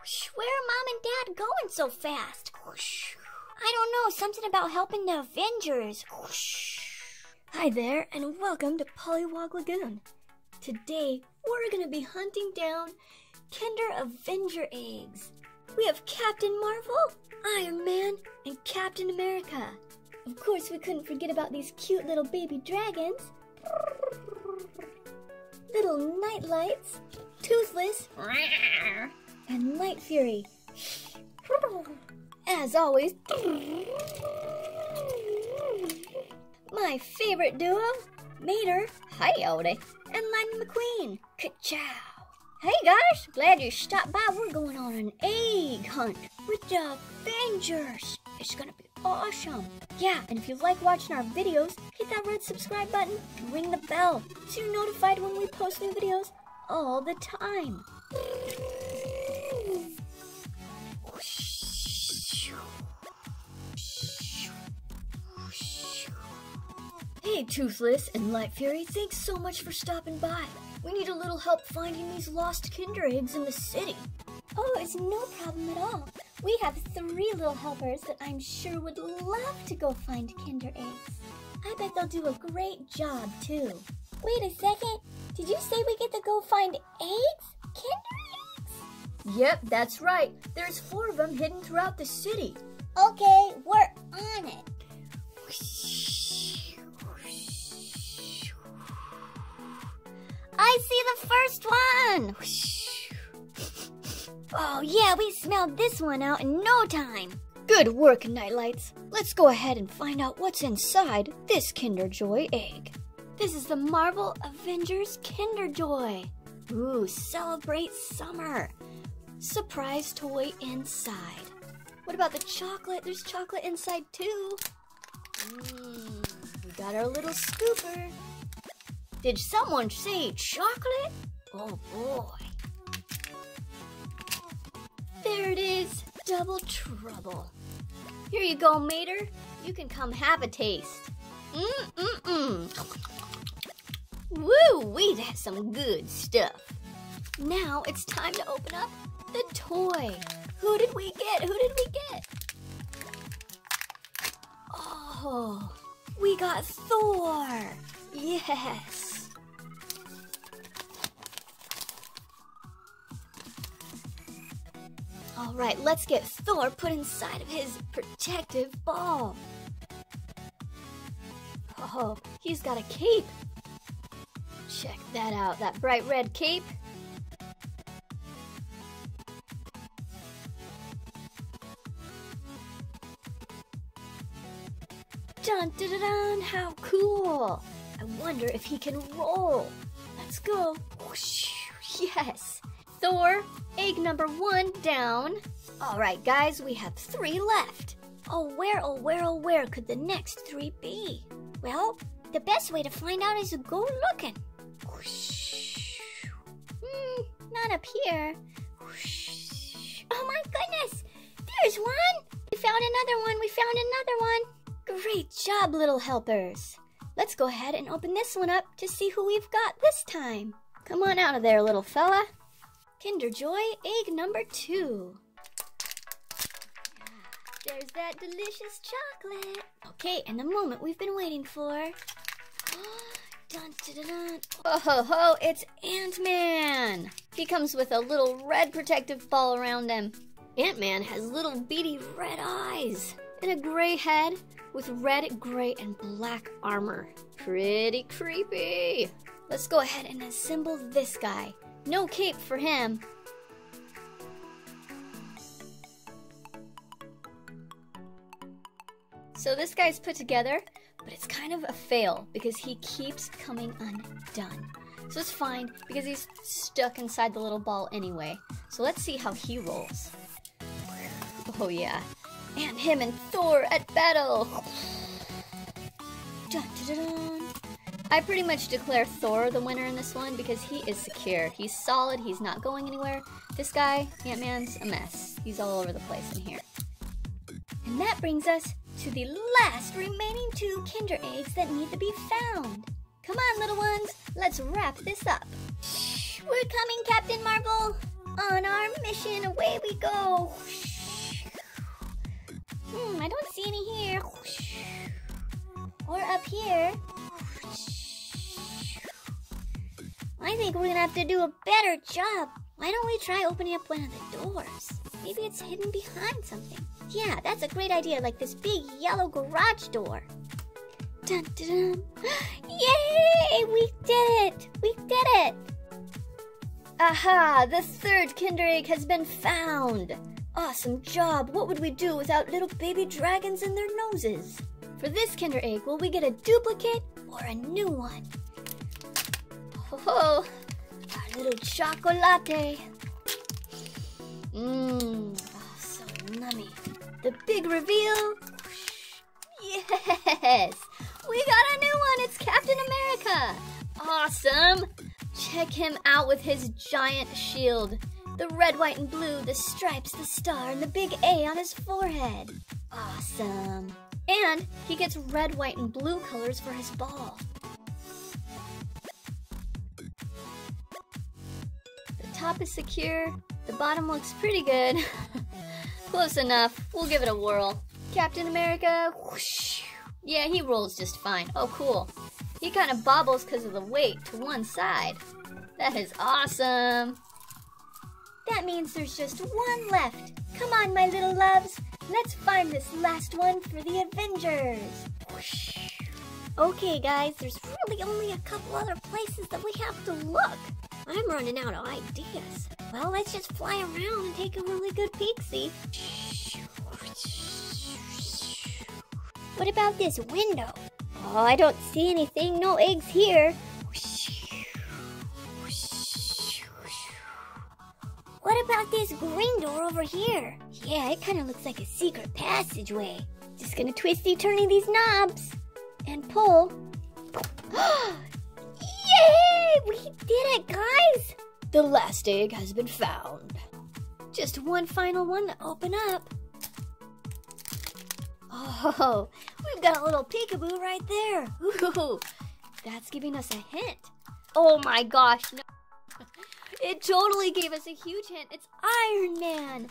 Where are Mom and Dad going so fast? I don't know, something about helping the Avengers. Hi there, and welcome to Pollywog Lagoon. Today, we're gonna be hunting down Kinder Avenger eggs. We have Captain Marvel, Iron Man, and Captain America. Of course, we couldn't forget about these cute little baby dragons. Little night lights, Toothless, and Light Fury. As always, my favorite duo, Mater, hi Odie, and Lightning McQueen, ka-chow. Hey guys, glad you stopped by. We're going on an egg hunt with the Avengers. It's gonna be awesome. Yeah, and if you like watching our videos, hit that red subscribe button and ring the bell so you're notified when we post new videos all the time. Hey, Toothless and Light Fury, thanks so much for stopping by. We need a little help finding these lost Kinder eggs in the city. Oh, it's no problem at all. We have three little helpers that I'm sure would love to go find Kinder eggs. I bet they'll do a great job, too. Wait a second. Did you say we get to go find eggs? Kinder eggs? Yep, that's right. There's four of them hidden throughout the city. Okay, we're on it. I see the first one. Oh, yeah, we smelled this one out in no time. Good work, Nightlights. Let's go ahead and find out what's inside this Kinder Joy egg. This is the Marvel Avengers Kinder Joy. Ooh, celebrate summer. Surprise toy inside. What about the chocolate? There's chocolate inside too. Mmm, we got our little scooper. Did someone say chocolate? Oh boy. There it is, double trouble. Here you go, Mater. You can come have a taste. Mmm-mm-mm. Woo, we that's some good stuff. Now it's time to open up the toy. Who did we get? Who did we get? Oh, we got Thor. Yes. All right, let's get Thor put inside of his protective ball. Oh, he's got a cape. Check that out, that bright red cape. Dun dun dun dun, how cool! I wonder if he can roll. Let's go. Whoosh, yes. Thor, egg number one down. All right, guys, we have three left. Oh, where, oh, where, oh, where could the next three be? Well, the best way to find out is to go looking. Hmm, not up here. Oh my goodness! There's one! We found another one! We found another one! Great job, little helpers! Let's go ahead and open this one up to see who we've got this time. Come on out of there, little fella. Kinder Joy egg number two. There's that delicious chocolate. Okay, and the moment we've been waiting for. dun, dun, dun, Oh ho ho, it's Ant-Man. He comes with a little red protective ball around him. Ant-Man has little beady red eyes and a gray head with red, gray, and black armor. Pretty creepy. Let's go ahead and assemble this guy. No cape for him. So this guy's put together, but it's kind of a fail because he keeps coming undone. So it's fine because he's stuck inside the little ball anyway. So let's see how he rolls. Oh yeah. And him and Thor at battle. Dun, dun, dun, I pretty much declare Thor the winner in this one because he is secure. He's solid, he's not going anywhere. This guy, Ant-Man's a mess. He's all over the place in here. And that brings us to the last remaining two Kinder eggs that need to be found. Come on, little ones, let's wrap this up. We're coming, Captain Marvel. On our mission, away we go. Hmm, I don't see any here. Or up here. I think we're gonna have to do a better job. Why don't we try opening up one of the doors? Maybe it's hidden behind something. Yeah, that's a great idea, like this big yellow garage door. Dun, dun, dun. Yay! We did it! We did it! Aha! The third Kinder Egg has been found! Awesome job! What would we do without little baby dragons in their noses? For this Kinder Egg, will we get a duplicate or a new one? Oh, our little chocolate. Mmm, oh, so nummy. The big reveal. Yes, we got a new one. It's Captain America. Awesome. Check him out with his giant shield. The red, white, and blue, the stripes, the star, and the big A on his forehead. Awesome. And he gets red, white, and blue colors for his ball. The top is secure. The bottom looks pretty good. Close enough. We'll give it a whirl. Captain America, whoosh. Yeah, he rolls just fine. Oh, cool. He kind of bobbles because of the weight to one side. That is awesome. That means there's just one left. Come on, my little loves. Let's find this last one for the Avengers. Whoosh. Okay, guys, there's really only a couple other places that we have to look. I'm running out of ideas. Well, let's just fly around and take a really good peek, see? What about this window? Oh, I don't see anything. No eggs here. What about this green door over here? Yeah, it kind of looks like a secret passageway. Just gonna twisty turning these knobs and pull. Yay! We did it, guys! The last egg has been found. Just one final one to open up. Oh, we've got a little peekaboo right there. Ooh, that's giving us a hint. Oh my gosh, no. It totally gave us a huge hint. It's Iron Man.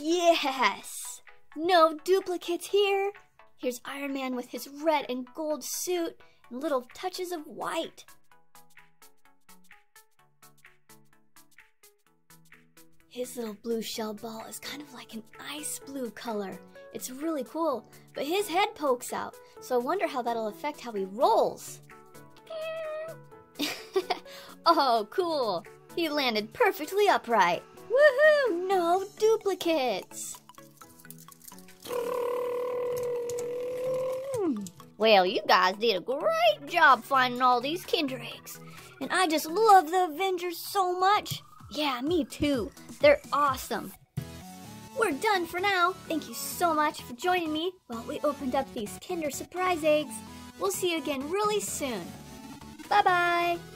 Yes. No duplicates here. Here's Iron Man with his red and gold suit and little touches of white. His little blue shell ball is kind of like an ice blue color. It's really cool, but his head pokes out, so I wonder how that'll affect how he rolls. oh, cool. He landed perfectly upright. Woohoo! No duplicates! Well, you guys did a great job finding all these Kinder Eggs. And I just love the Avengers so much. Yeah, me too. They're awesome. We're done for now. Thank you so much for joining me while we opened up these Kinder Surprise Eggs. We'll see you again really soon. Bye bye.